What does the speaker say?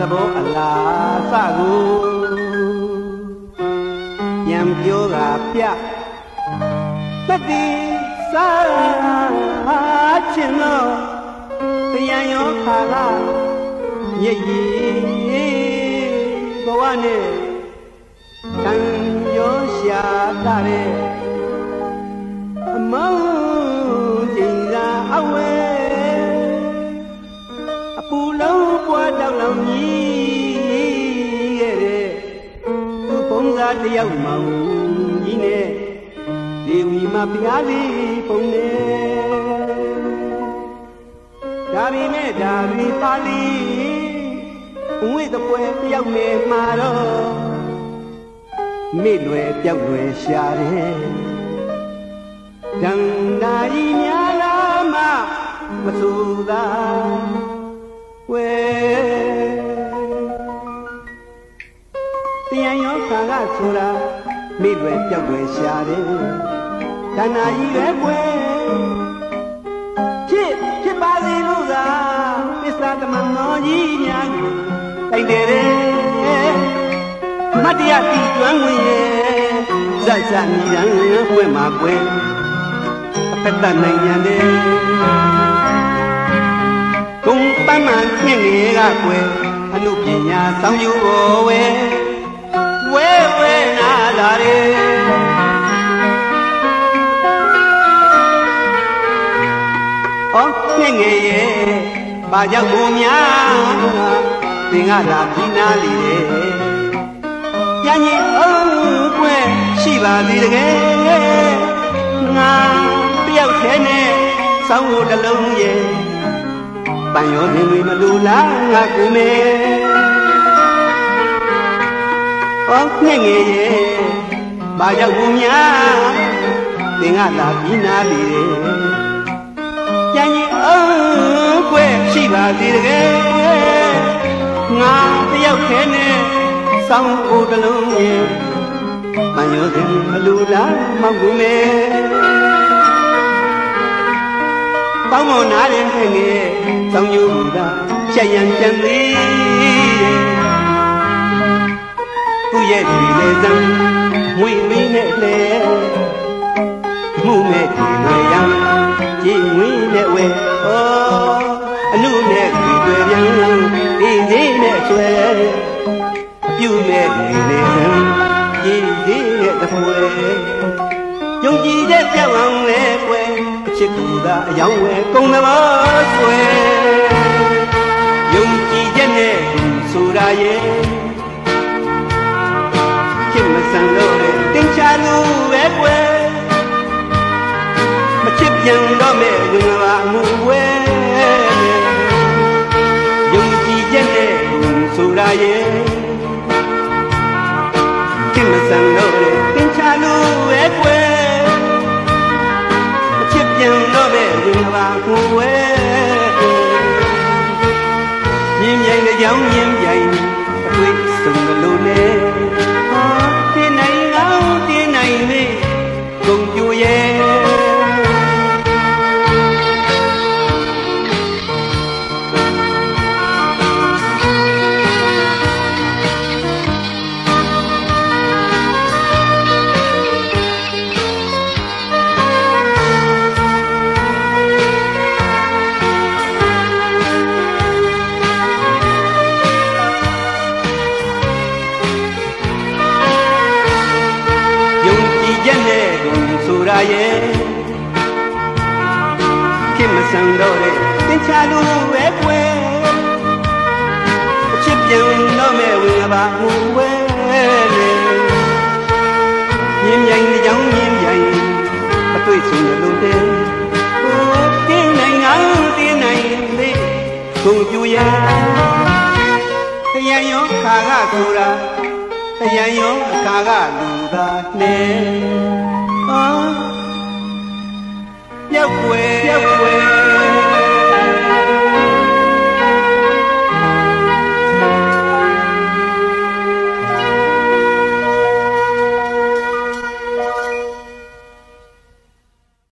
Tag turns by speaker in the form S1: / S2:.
S1: သဘောအလားစကိုပြန်ပြောတာပြတတိစားချင်တော့တရားရောခါကမြည်ရည်ဘဝနဲ့ကံရောရှာတာ လုံးပွားတောက်လောင်ကြီးခဲ့တဲ့သူပုံစားတယောက်မောင်ကြီးနဲ့ဒေဝီမပြားလေးပုံနဲ့ဒါပေမဲ့ဒါပေပါဠိဝိတပွဲတယောက်နဲ့မှာတော့မိလွယ်ပြောက်လွယ်ရှာတယ်ဒံနာဤများလာမမဆူသာ ဝဲတရားရောခါကဆိုတာမိလွယ်ပြောက်လွယ်ရှာတယ်ဒံနာဤပဲကွယ်ဖြစ်ဖြစ်ပါစေလို့သာပစ္စတမန်တော်ကြီးများကိုတိုက်တယ်မတ်တရားတီကျွမ်းဝင်ရဲ့ဇက်ဇက်ညီရန်ဝဲမှာကွယ်အဖက်တနိုင်ငံတဲ့ ကုံပန်းမှန်မြင့်ငယ်ကကွယ်အနုပညာဆောင်ယူပေါ်ဝဲဝဲဝဲနာလာတယ်ဩငယ်ငယ်ရဲ့ဘာကြောင့်ဘုံများသင်ကလာပြီးနာလီတယ်ရရင်အောင်ကွယ်ရှိပါသေးတကယ်ငါတယောက်ထဲနဲ့စောင်းကိုတလုံးရဲ့ ပန်ရောမြင်တွေမလူလားငါကိုမေဩငယ်ငယ်ရဲ့ဘာကြောင့်ဘုံများသင်ကလာပြီးနာလီတယ်ကြံရင်အောင်ကွယ်ရှိပါသေးတကယ်ငါတယောက်ခဲနဲ့စောင်းအိုတလုံးရဲ့မန်ရောစင်မလူလားမောက်ဘူးမေ ပေါင်းမောင်နာတဲ့ငယ်စောင်းယူတာရှက်ရန်ကြံသေးသူ့ရဲ့ဒီလေစံမွေမင်းနဲ့လေမှုမဲ့ဒီလေရန်ကြည်ဝင်းနဲ့ဝဲဩအနုနဲ့ဒီတွေပြန်အင်းသေးနဲ့ဆွဲအပြုနဲ့ဒီလေဆံကြည်သေးနဲ့တပွဲယုံကြည်တဲ့ပြောင်းအောင်လဲကွယ်အချစ်ကူ သာအယောင်းဝဲကုံသဘောဆွဲယုံကြည်တဲ့နဲ့ဆိုတာရဲ့ချစ်မဆန်လို့တင်ချလို့ပဲကွယ်မချစ်ပြန်တော့မဲ့ဝင်လာမှုဝဲယုံကြည်ချက်နဲ့ဆိုတာရဲ့ချစ်မဆန်တော့တင်ချလို့ င်မြို ကြည်ချက်နဲ့ကုန်ဆိုတာရဲ့ခင်မဆန်တော့တဲ့သင်္ချာလို့ပဲကွယ်အချစ်ပြန်တော့မဲ့ဝင်ပါမှုဝဲလေမြင်းမြိုင်ကြောင်မြင်းမြိုင်အတွေ့ဆုံရလို့တဲ့ဟိုတင်းနိုင်အောင်တင်းနိုင်လေကုန်ပြူရတရရောခါကဆိုတာ တရရောအခါကလူသားနဲ့အာပြောက်ွယ်ပြောက်